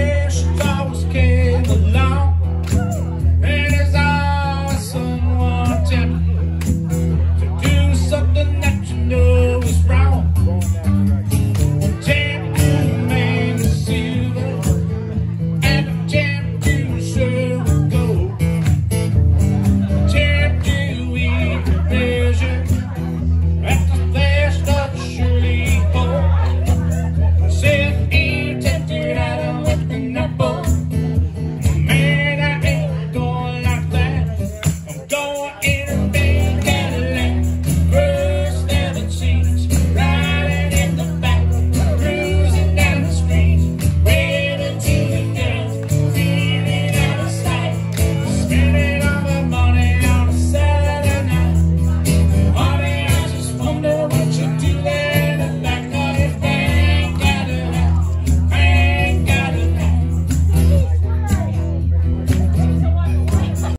Deus. what you do now.